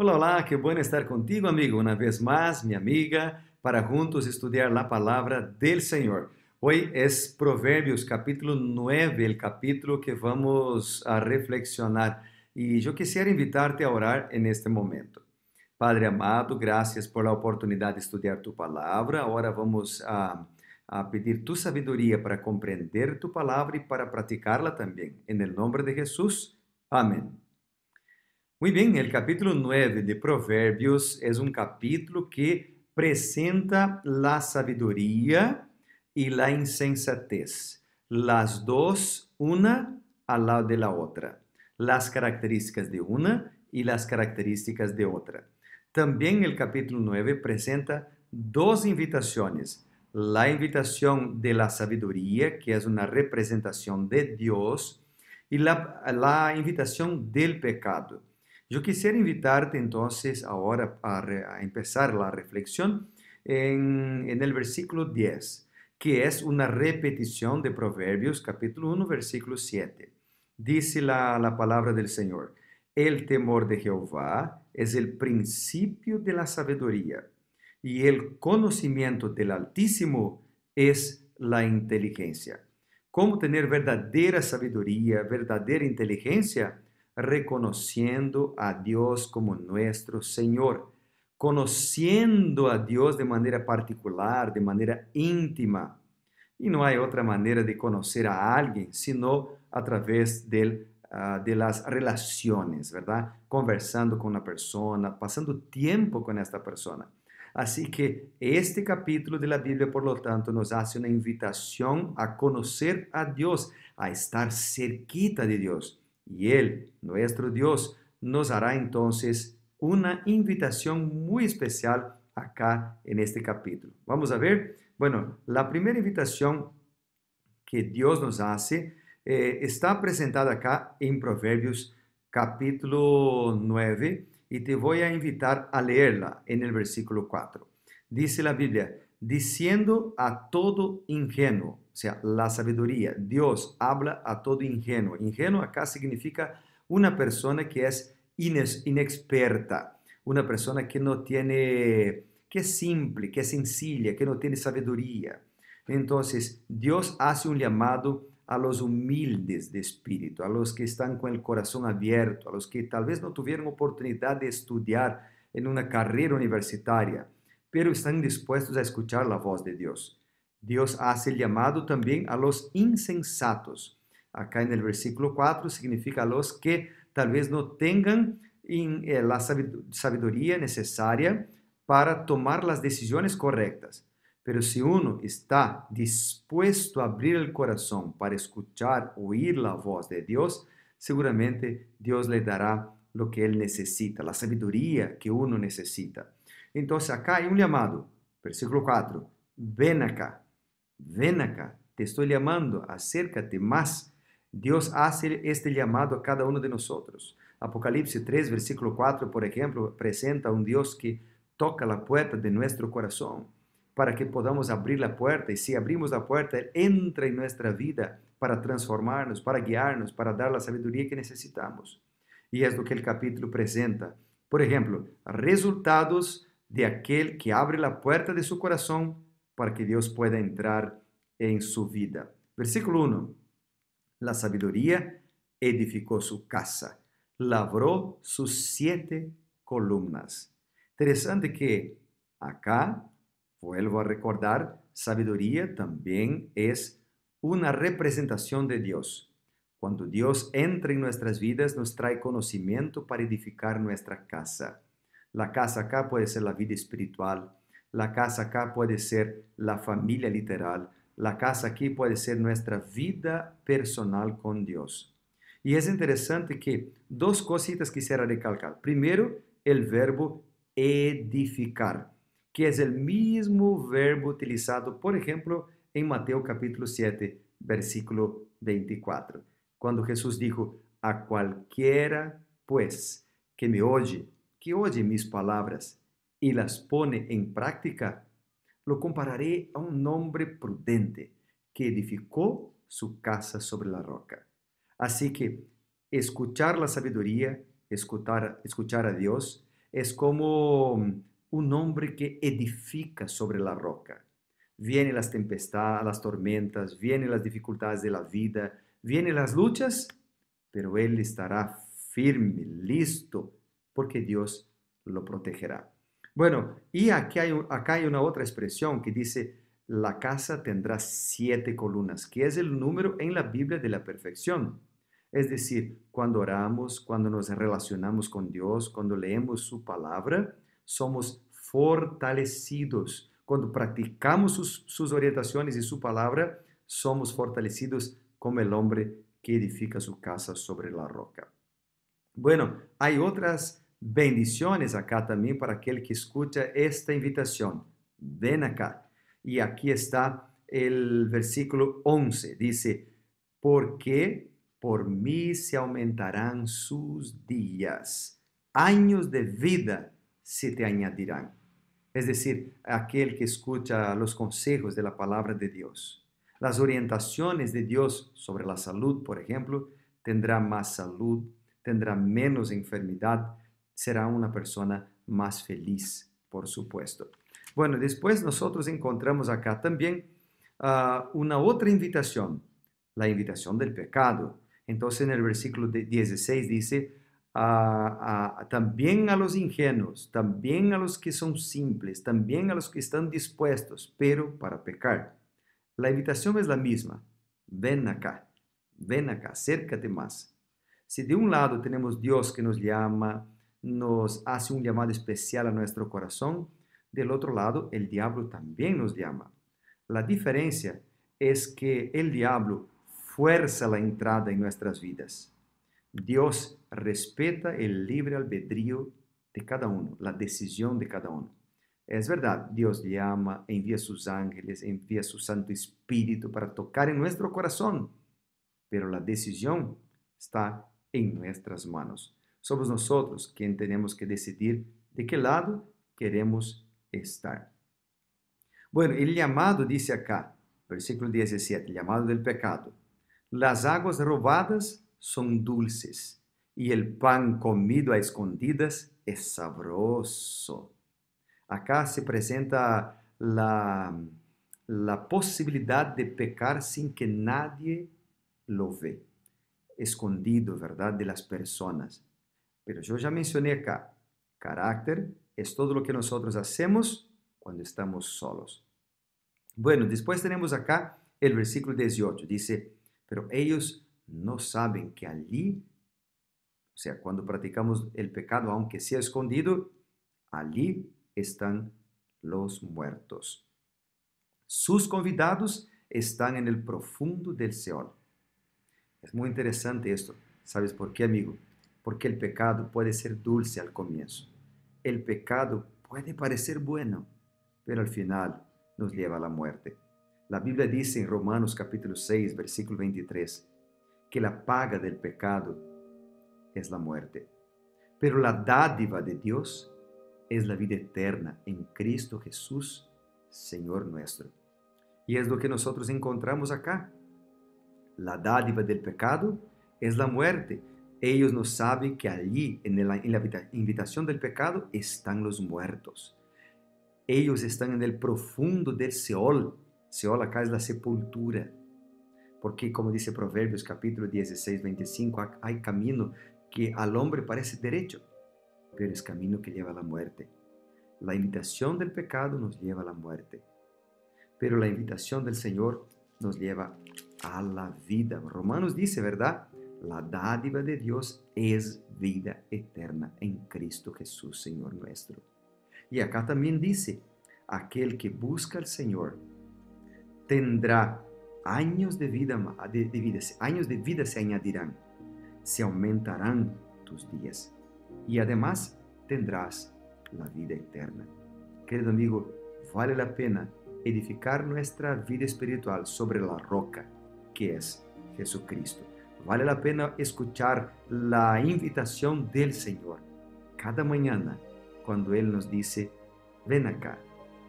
Hola, hola, qué bueno estar contigo, amigo, una vez más, mi amiga, para juntos estudiar la palabra del Señor. Hoy es Proverbios capítulo 9, el capítulo que vamos a reflexionar. Y yo quisiera invitarte a orar en este momento. Padre amado, gracias por la oportunidad de estudiar tu palabra. Ahora vamos a, a pedir tu sabiduría para comprender tu palabra y para practicarla también. En el nombre de Jesús. Amén. Muy bien, el capítulo 9 de Proverbios es un capítulo que presenta la sabiduría y la insensatez, las dos una al lado de la otra, las características de una y las características de otra. También el capítulo 9 presenta dos invitaciones, la invitación de la sabiduría, que es una representación de Dios, y la, la invitación del pecado. Yo quisiera invitarte entonces ahora a, empezar la reflexión en, en el versículo 10 que es una repetición de Proverbios capítulo 1, versículo 7. Dice la, la palabra del Señor, el temor de Jehová es el principio de la sabiduría y el conocimiento del Altísimo es la inteligencia. ¿Cómo tener verdadera sabiduría, verdadera inteligencia? Reconociendo a Dios como nuestro Señor conociendo a Dios de manera particular, de manera íntima. Y no hay otra manera de conocer a alguien sino a través uh, de las relaciones, ¿verdad? Conversando con una persona, pasando tiempo con esta persona. Así que este capítulo de la Biblia, por lo tanto, nos hace una invitación a conocer a Dios, a estar cerquita de Dios. Y Él, nuestro Dios, nos hará entonces una invitación muy especial acá en este capítulo. Vamos a ver, bueno, la primera invitación que Dios nos hace eh, está presentada acá en Proverbios capítulo 9 y te voy a invitar a leerla en el versículo 4. Dice la Biblia, diciendo a todo ingenuo, o sea, la sabiduría, Dios habla a todo ingenuo. Ingenuo acá significa una persona que es inexperta, una persona que no tiene, que es simple, que es sencilla, que no tiene sabiduría. Entonces, Dios hace un llamado a los humildes de espíritu, a los que están con el corazón abierto, a los que tal vez no tuvieron oportunidad de estudiar en una carrera universitaria, pero están dispuestos a escuchar la voz de Dios. Dios hace el llamado también a los insensatos. Acá en el versículo 4 significa a los que tal vez no tengan eh, la sabiduría necesaria para tomar las decisiones correctas. Pero si uno está dispuesto a abrir el corazón para escuchar, oír la voz de Dios, seguramente Dios le dará lo que él necesita, la sabiduría que uno necesita. Entonces acá hay un llamado, versículo 4, ven acá, ven acá, te estoy llamando, acércate más Dios hace este llamado a cada uno de nosotros. Apocalipsis 3, versículo 4, por ejemplo, presenta a un Dios que toca la puerta de nuestro corazón para que podamos abrir la puerta. Y si abrimos la puerta, Él entra en nuestra vida para transformarnos, para guiarnos, para dar la sabiduría que necesitamos. Y es lo que el capítulo presenta. Por ejemplo, resultados de aquel que abre la puerta de su corazón para que Dios pueda entrar en su vida. Versículo 1. La sabiduría edificó su casa, labró sus siete columnas. Interesante que acá, vuelvo a recordar, sabiduría también es una representación de Dios. Cuando Dios entra en nuestras vidas, nos trae conocimiento para edificar nuestra casa. La casa acá puede ser la vida espiritual, la casa acá puede ser la familia literal, la casa aquí puede ser nuestra vida personal con Dios. Y es interesante que dos cositas quisiera recalcar. Primero, el verbo edificar, que es el mismo verbo utilizado, por ejemplo, en Mateo capítulo 7, versículo 24, cuando Jesús dijo, a cualquiera, pues, que me oye, que oye mis palabras y las pone en práctica, lo compararé a un hombre prudente que edificó su casa sobre la roca. Así que escuchar la sabiduría, escuchar, escuchar a Dios, es como un hombre que edifica sobre la roca. Vienen las tempestades, las tormentas, vienen las dificultades de la vida, vienen las luchas, pero él estará firme, listo, porque Dios lo protegerá. Bueno, y aquí hay, acá hay una otra expresión que dice, la casa tendrá siete columnas, que es el número en la Biblia de la perfección. Es decir, cuando oramos, cuando nos relacionamos con Dios, cuando leemos su palabra, somos fortalecidos. Cuando practicamos sus, sus orientaciones y su palabra, somos fortalecidos como el hombre que edifica su casa sobre la roca. Bueno, hay otras bendiciones acá también para aquel que escucha esta invitación. Ven acá. Y aquí está el versículo 11. Dice, porque por mí se aumentarán sus días, años de vida se te añadirán. Es decir, aquel que escucha los consejos de la palabra de Dios, las orientaciones de Dios sobre la salud, por ejemplo, tendrá más salud, tendrá menos enfermedad, será una persona más feliz, por supuesto. Bueno, después nosotros encontramos acá también uh, una otra invitación, la invitación del pecado. Entonces en el versículo 16 dice, uh, uh, también a los ingenuos, también a los que son simples, también a los que están dispuestos, pero para pecar. La invitación es la misma. Ven acá, ven acá, acércate más. Si de un lado tenemos Dios que nos llama, nos hace un llamado especial a nuestro corazón, del otro lado, el diablo también nos llama. La diferencia es que el diablo fuerza la entrada en nuestras vidas. Dios respeta el libre albedrío de cada uno, la decisión de cada uno. Es verdad, Dios llama, envía sus ángeles, envía su Santo Espíritu para tocar en nuestro corazón, pero la decisión está en nuestras manos. Somos nosotros quien tenemos que decidir de qué lado queremos estar. Bueno, el llamado dice acá, versículo 17, el llamado del pecado. Las aguas robadas son dulces y el pan comido a escondidas es sabroso. Acá se presenta la, la posibilidad de pecar sin que nadie lo ve, escondido, ¿verdad?, de las personas. Pero yo ya mencioné acá, carácter, es todo lo que nosotros hacemos cuando estamos solos. Bueno, después tenemos acá el versículo 18. Dice, pero ellos no saben que allí, o sea, cuando practicamos el pecado, aunque sea escondido, allí están los muertos. Sus convidados están en el profundo del Seol. Es muy interesante esto. ¿Sabes por qué, amigo? Porque el pecado puede ser dulce al comienzo el pecado puede parecer bueno, pero al final nos lleva a la muerte. La Biblia dice en Romanos capítulo 6, versículo 23, que la paga del pecado es la muerte, pero la dádiva de Dios es la vida eterna en Cristo Jesús, Señor nuestro. Y es lo que nosotros encontramos acá. La dádiva del pecado es la muerte, ellos no saben que allí, en la, invitación del pecado, están los muertos. Ellos están en el profundo del Seol. Seol acá es la sepultura. Porque, como dice Proverbios capítulo 16, 25, hay camino que al hombre parece derecho, pero es camino que lleva a la muerte. La invitación del pecado nos lleva a la muerte, pero la invitación del Señor nos lleva a la vida. Romanos dice, ¿verdad? La dádiva de Dios es vida eterna en Cristo Jesús, Señor nuestro. Y acá también dice, aquel que busca al Señor tendrá años de vida, años de vida se añadirán, se aumentarán tus días y además tendrás la vida eterna. Querido amigo, vale la pena edificar nuestra vida espiritual sobre la roca que es Jesucristo. Vale la pena escuchar la invitación del Señor cada mañana cuando Él nos dice, ven acá,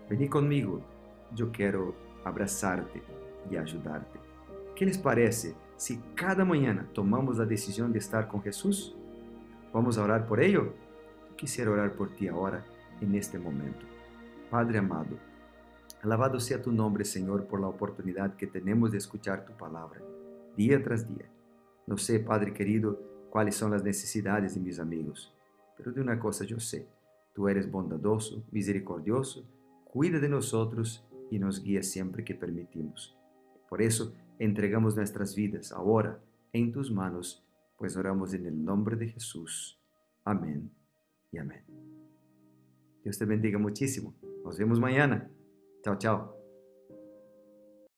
vení conmigo, yo quiero abrazarte y ayudarte. ¿Qué les parece si cada mañana tomamos la decisión de estar con Jesús? Vamos a orar por ello. quisiera orar por ti ahora, en este momento. Padre amado, alabado sea tu nombre, Señor, por la oportunidad que tenemos de escuchar tu palabra, día tras día. No sé, Padre querido, cuáles son las necesidades de mis amigos, pero de una cosa yo sé, tú eres bondadoso, misericordioso, cuida de nosotros y nos guía siempre que permitimos. Por eso entregamos nuestras vidas ahora en tus manos, pues oramos en el nombre de Jesús. Amén y amén. Dios te bendiga muchísimo. Nos vemos mañana. Chao, chao.